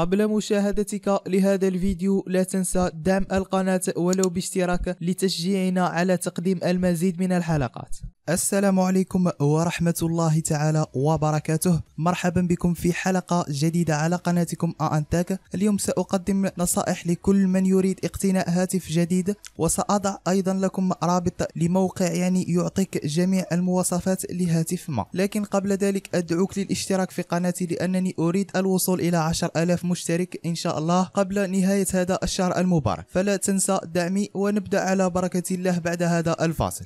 قبل مشاهدتك لهذا الفيديو لا تنسى دعم القناة ولو باشتراك لتشجيعنا على تقديم المزيد من الحلقات. السلام عليكم ورحمة الله تعالى وبركاته. مرحبا بكم في حلقة جديدة على قناتكم أنتاك اليوم سأقدم نصائح لكل من يريد اقتناء هاتف جديد وسأضع أيضا لكم رابط لموقع يعني يعطيك جميع المواصفات لهاتف ما. لكن قبل ذلك أدعوك للاشتراك في قناتي لأنني أريد الوصول إلى 10000 مشترك إن شاء الله قبل نهاية هذا الشهر المبارك. فلا تنسى دعمي ونبدأ على بركة الله بعد هذا الفاصل.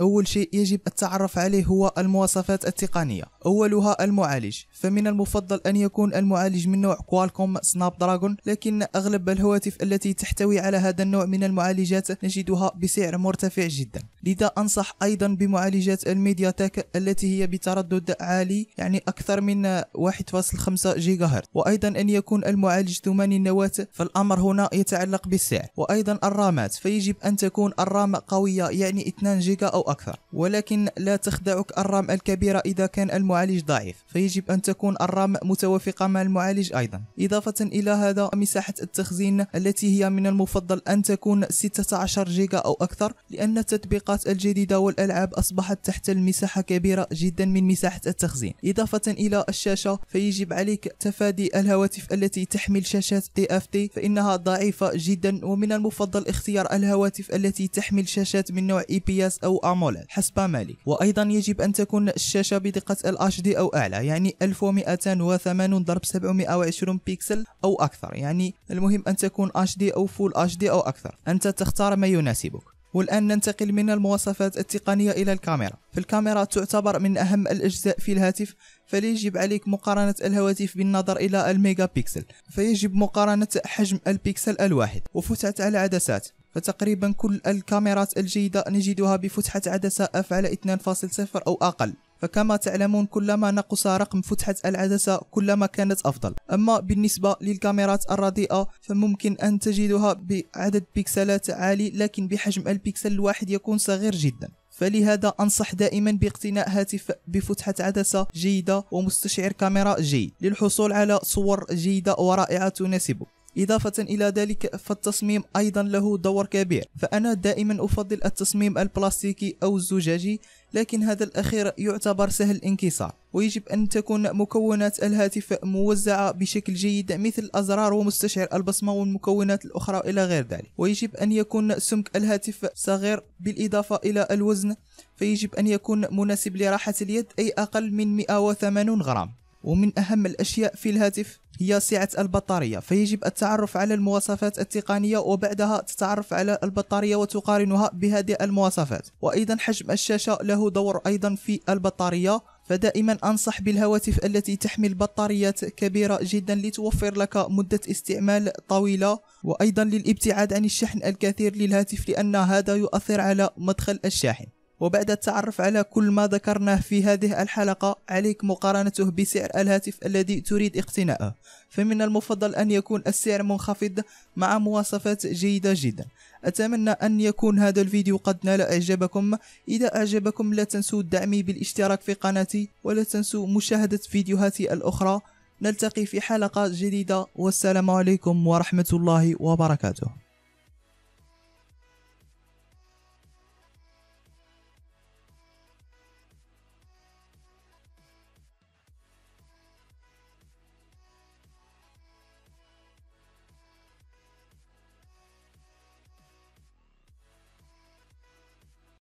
أول شيء يجب التعرف عليه هو المواصفات التقنية. أولها المعالج. فمن المفضل أن يكون المعالج من نوع Qualcomm Snapdragon لكن أغلب الهواتف التي تحتوي على هذا النوع من المعالجات نجدها بسعر مرتفع جدا. لذا أنصح أيضا بمعالجات ال MediaTek التي هي بتردد عالي يعني أكثر من 1.5 جيجا هرتز وأيضا أن يكون المعالج 8 نواة فالأمر هنا يتعلق بالسعر. وأيضا الرامات فيجب أن تكون ال RAM قوية يعني 2 جيجا أو أكثر. ولكن لا تخدعك ال RAM الكبيرة إذا كان المعالج ضعيف. فيجب أن تكون ال RAM متوافقة مع المعالج أيضا. إضافة إلى هذا مساحة التخزين التي هي من المفضل أن تكون 16 جيجا أو أكثر لأن التطبيقات الجديدة والألعاب أصبحت تحتل مساحة كبيرة جدا من مساحة التخزين. إضافة إلى الشاشة فيجب عليك تفادي الهواتف التي تحمل شاشات T فإنها ضعيفة جدا ومن المفضل اختيار الهواتف التي تحمل شاشات من نوع S أو AMOLED حسب مالك. وأيضا يجب أن تكون الشاشة بدقة ال HD أو أعلى يعني 1280 ضرب 720 بيكسل أو أكثر. يعني المهم أن تكون أو full HD أو أكثر. أنت تختار ما يناسبك. والآن ننتقل من المواصفات التقنية إلى الكاميرا. فالكاميرا تعتبر من أهم الأجزاء في الهاتف فليجب عليك مقارنة الهواتف بالنظر إلى الميجا بيكسل فيجب مقارنة حجم البيكسل الواحد وفتحة العدسات فتقريبا كل الكاميرات الجيدة نجدها بفتحة عدسة f على 2.0 أو أقل. فكما تعلمون كلما نقص رقم فتحة العدسة كلما كانت أفضل. أما بالنسبة للكاميرات الرديئة فممكن أن تجدها بعدد بيكسلات عالي لكن بحجم البيكسل الواحد يكون صغير جدا. فلهذا أنصح دائما باقتناء هاتف بفتحة عدسة جيدة ومستشعر كاميرا جيد للحصول على صور جيدة ورائعة تناسبك إضافة إلى ذلك فالتصميم أيضا له دور كبير. فأنا دائما أفضل التصميم البلاستيكي أو الزجاجي لكن هذا الأخير يعتبر سهل الانكسار. ويجب أن تكون مكونات الهاتف موزعة بشكل جيد مثل الأزرار ومستشعر البصمة والمكونات الأخرى إلى غير ذلك. ويجب أن يكون سمك الهاتف صغير بالإضافة إلى الوزن. فيجب أن يكون مناسب لراحة اليد أي أقل من 180 غرام. ومن أهم الأشياء في الهاتف هي سعة البطارية فيجب التعرف على المواصفات التقنية وبعدها تتعرف على البطارية وتقارنها بهذه المواصفات. وأيضا حجم الشاشة له دور أيضا في البطارية فدائما أنصح بالهواتف التي تحمل بطاريات كبيرة جدا لتوفر لك مدة استعمال طويلة. وأيضا للابتعاد عن الشحن الكثير للهاتف لأن هذا يؤثر على مدخل الشاحن. وبعد التعرف على كل ما ذكرناه في هذه الحلقة عليك مقارنته بسعر الهاتف الذي تريد اقتناءه. فمن المفضل أن يكون السعر منخفض مع مواصفات جيدة جدا. أتمنى أن يكون هذا الفيديو قد نال إعجابكم. إذا أعجبكم لا تنسوا دعمي بالاشتراك في قناتي ولا تنسوا مشاهدة فيديوهاتي الأخرى. نلتقي في حلقة جديدة. والسلام عليكم ورحمة الله وبركاته.